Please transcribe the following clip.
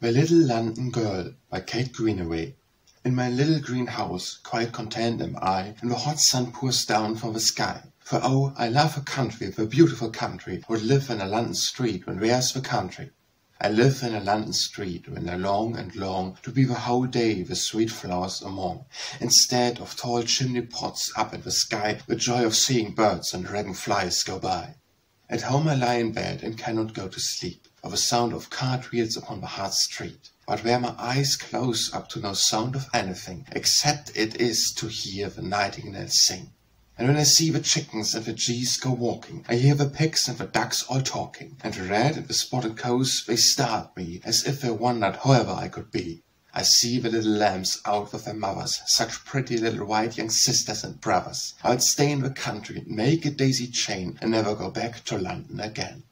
My Little London Girl by Kate Greenaway In my little green house quite content am I When the hot sun pours down from the sky. For oh, I love a country, the beautiful country, Would live in a London street when where's the country? I live in a London street when I long and long To be the whole day with sweet flowers among, Instead of tall chimney pots up in the sky, The joy of seeing birds and dragon flies go by. At home I lie in bed and cannot go to sleep For the sound of cart wheels upon the hard street, But where my eyes close up to no sound of anything Except it is to hear the nightingales sing. And when I see the chickens and the geese go walking, I hear the pigs and the ducks all talking, And the red and the spotted cows they stare at me As if they wondered whoever I could be. I see the little lambs out with their mothers, Such pretty little white young sisters and brothers. I'd stay in the country, make a daisy chain, And never go back to London again.